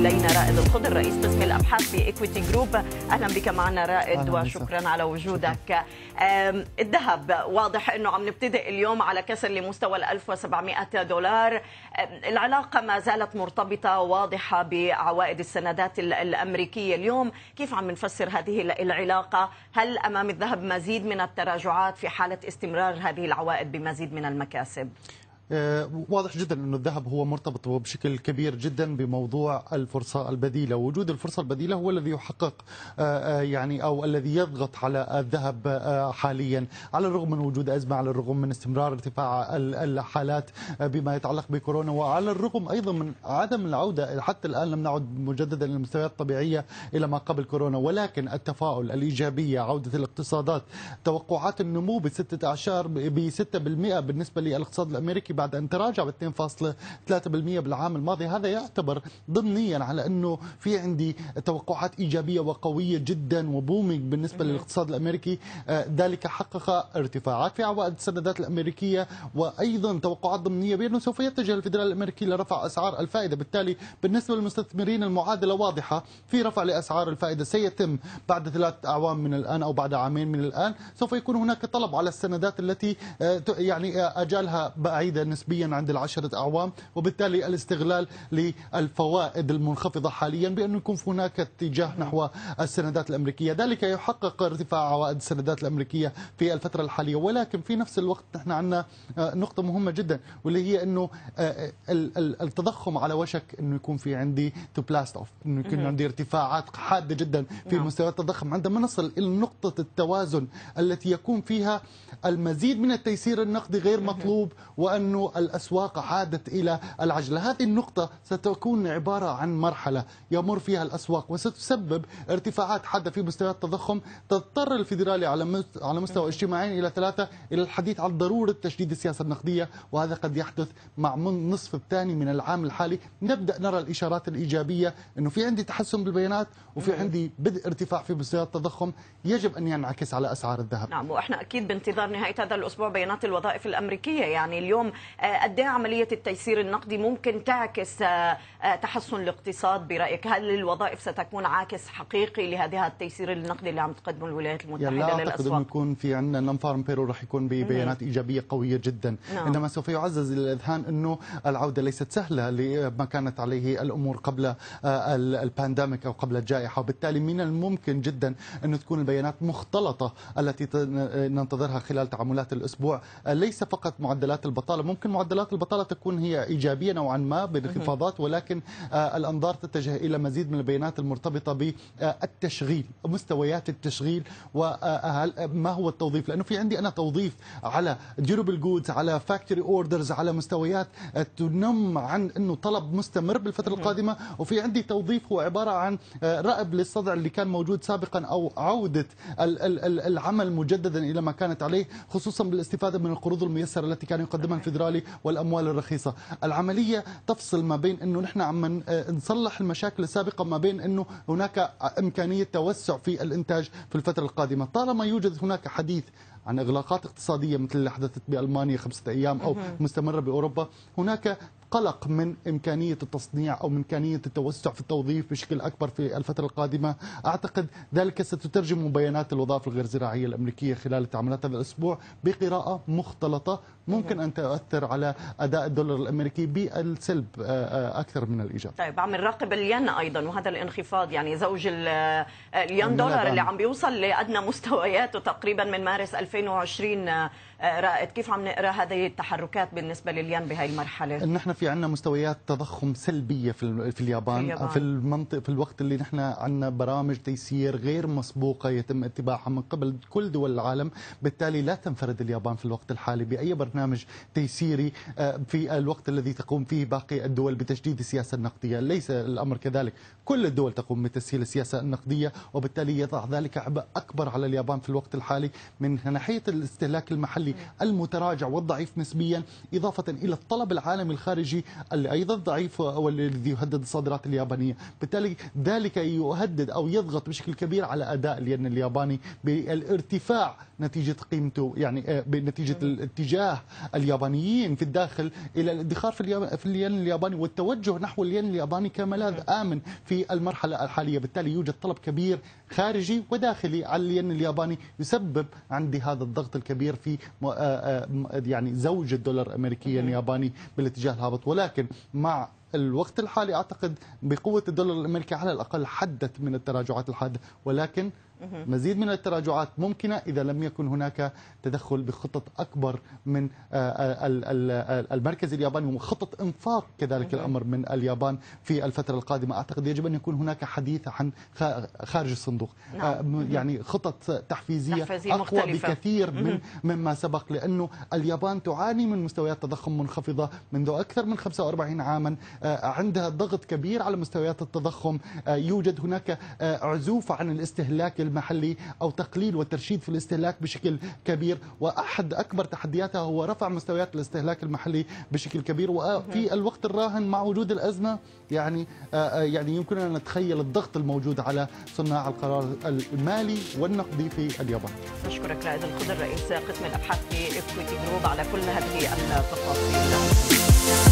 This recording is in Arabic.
إلينا رائد الخضر رئيس قسم الأبحاث بإيكويتي جروب أهلا بك معنا رائد وشكرا. على وجودك. الذهب واضح أنه عم نبتدئ اليوم على كسر لمستوى ال 1700 دولار. آم، العلاقة ما زالت مرتبطة واضحة بعوائد السندات ال- الأمريكية اليوم. كيف عم نفسر هذه ال- العلاقة؟ هل أمام الذهب مزيد من التراجعات في حالة استمرار هذه العوائد بمزيد من المكاسب؟ واضح جدا انه الذهب هو مرتبط بشكل كبير جدا بموضوع الفرصة البديلة، وجود الفرصة البديلة هو الذي يحقق آه، آه، يعني أو الذي يضغط على الذهب آه، حاليا، على الرغم من وجود أزمة، على الرغم من استمرار ارتفاع ال- الحالات آه، بما يتعلق بكورونا، وعلى الرغم أيضا من عدم العودة حتى الآن لم نعد مجددا للمستويات الطبيعية إلى ما قبل كورونا، ولكن التفاؤل، الإيجابية، عودة الاقتصادات، توقعات النمو بستة اعشار ب 6% بالنسبة للإقتصاد الأمريكي بعد أن تراجع ب 2.3% بالعام الماضي هذا يعتبر ضمنيا على أنه في عندي توقعات إيجابية وقوية جدا وبومينج بالنسبة للاقتصاد الأمريكي. آه، ذلك حقق ارتفاعات في عوائد السندات الأمريكية وأيضا توقعات ضمنية بأنه سوف يتجه الفدرالي الأمريكي لرفع أسعار الفائدة. بالتالي بالنسبة للمستثمرين المعادلة واضحة في رفع لأسعار الفائدة. سيتم بعد ثلاث أعوام من الآن أو بعد عامين من الآن سوف يكون هناك طلب على السندات التي آه، يعني آه، أجالها بعيده نسبيا عند العشرة أعوام وبالتالي الاستغلال للفوائد المنخفضة حاليا بانه يكون هناك اتجاه نحو السندات الأمريكية. ذلك يحقق ارتفاع عوائد السندات الأمريكية في الفترة الحالية. ولكن في نفس الوقت نحن عندنا آه، نقطة مهمة جدا واللي هي إنه آه، ال- ال- التضخم على وشك إنه يكون في عندي to blast off إنه يكون عندي ارتفاعات حادة جدا في نعم. مستويات التضخم. عندما نصل إلى نقطة التوازن التي يكون فيها المزيد من التيسير النقدي غير مطلوب وانه الأسواق عادت إلى العجله هذه النقطة ستكون عبارة عن مرحلة يمر فيها الأسواق وستسبب ارتفاعات حادة في مستويات التضخم. تضطر الفيدرالي على على مستوى اجتماعي إلى ثلاثة إلى الحديث عن ضرورة تشديد السياسة النقدية وهذا قد يحدث مع من- النصف الثاني من العام الحالي. نبدأ نرى الإشارات الإيجابية إنه في عندي تحسن بالبيانات وفي عندي بدء ارتفاع في مستويات التضخم. يجب أن ينعكس على أسعار الذهب. نعم وإحنا أكيد بانتظار نهاية هذا الأسبوع بيانات الوظائف الأمريكية. يعني اليوم قد إيه عملية التيسير النقدي ممكن تعكس آه، آه، تحسن الاقتصاد برأيك؟ هل الوظائف ستكون عاكس حقيقي لهذا التيسير النقدي اللي عم تقدمه الولايات المتحده لا أعتقد انه للأسواق؟ يكون في عندنا نون فارم بيرو راح يكون ببيانات إيجابية قوية جدا. نعم. انما سوف يعزز الإذهان إنه العودة ليست سهلة لما كانت عليه الأمور قبل آه، ال- ال pandemic أو قبل الجائحة وبالتالي من الممكن جدا إنه تكون البيانات مختلطة التي ننتظرها خلال تعاملات الأسبوع آه، ليس فقط معدلات البطالة. ممكن معدلات البطالة تكون هي إيجابية نوعا ما بانخفاضات ولكن آه، الأنظار تتجه إلى مزيد من البيانات المرتبطة بالتشغيل مستويات التشغيل وما هو التوظيف؟ لأنه في عندي أنا توظيف على durable goods على factory orders على مستويات آه، تنم عن إنه طلب مستمر بالفترة القادمة وفي عندي توظيف هو عبارة عن آه، رأب للصدع اللي كان موجود سابقا أو عودة ال- ال- ال- العمل مجددا إلى ما كانت عليه خصوصا بالاستفادة من القروض الميسرة التي كان يقدمها الفيدرالي والأموال الرخيصة. العملية تفصل ما بين إنه نحن عم آه، نصلح المشاكل السابقة ما بين إنه هناك إمكانية توسع في الإنتاج في الفترة القادمة. طالما يوجد هناك حديث عن إغلاقات اقتصادية مثل اللي حدثت بألمانيا خمسة أيام أو مستمرة بأوروبا هناك قلق من إمكانية التصنيع أو من إمكانية التوسع في التوظيف بشكل أكبر في الفترة القادمة. أعتقد ذلك ستترجم بيانات الوظائف الغير زراعية الأمريكية خلال تعاملات هذا الأسبوع بقراءة مختلطة. ممكن أن تؤثر على أداء الدولار الأمريكي بالسلب آه، آه، أكثر من الإيجاب. طيب عم نراقب الين أيضا وهذا الانخفاض يعني زوج ال- الين دولار. اللي عم بيوصل لأدنى مستوياته تقريبا من مارس 2020 آه، رائد. كيف عم نقرأ هذه التحركات بالنسبة للين بهي المرحلة؟ نحن في عندنا مستويات تضخم سلبية في في اليابان. في اليابان. في المنطق في الوقت اللي نحن عندنا برامج تيسير غير مسبوقة يتم اتباعها من قبل كل دول العالم. بالتالي لا تنفرد اليابان في الوقت الحالي بأي برنامج تيسيري آه، في الوقت الذي تقوم فيه باقي الدول بتجديد السياسة النقدية. ليس الأمر كذلك. كل الدول تقوم بتسهيل السياسة النقدية وبالتالي يضع ذلك عبء أكبر على اليابان في الوقت الحالي. من ناحية الاستهلاك المحلي المتراجع والضعيف نسبيا إضافة إلى الطلب العالمي الخارجي اللي أيضا ضعيف والذي يهدد الصادرات اليابانية. بالتالي ذلك يهدد أو يضغط بشكل كبير على أداء الين الياباني بالارتفاع نتيجة قيمته يعني آه، بنتيجة الاتجاه اليابانيين في الداخل إلى الادخار في الين الياباني والتوجه نحو الين الياباني كملاذ آمن في المرحلة الحالية. بالتالي يوجد طلب كبير خارجي وداخلي على الين الياباني يسبب عندي هذا الضغط الكبير في آه، آه، يعني زوج الدولار الأمريكي الياباني بالاتجاه الهابط. ولكن مع الوقت الحالي أعتقد بقوة الدولار الأمريكي على الأقل حدت من التراجعات الحادة ولكن مزيد من التراجعات ممكنة إذا لم يكن هناك تدخل بخطط أكبر من آه، آه، المركز الياباني وخطط إنفاق كذلك الأمر من اليابان في الفترة القادمة. أعتقد يجب أن يكون هناك حديث عن خارج الصندوق. نعم. آه، يعني خطط تحفيزية, تحفيزية أقوى مختلفة. بكثير من مما سبق لأنه اليابان تعاني من مستويات تضخم منخفضة منذ أكثر من 45 عاما. عندها ضغط كبير على مستويات التضخم. يوجد هناك عزوف عن الاستهلاك المحلي أو تقليل والترشيد في الاستهلاك بشكل كبير. وأحد أكبر تحدياتها هو رفع مستويات الاستهلاك المحلي بشكل كبير. وفي الوقت الراهن مع وجود الأزمة يعني آه، آه، يعني يمكننا أن نتخيل الضغط الموجود على صناع القرار المالي والنقدي في اليابان. أشكرك رائد الخضر رئيس قسم الأبحاث في إكويتي جروب على كل هذه التفاصيل.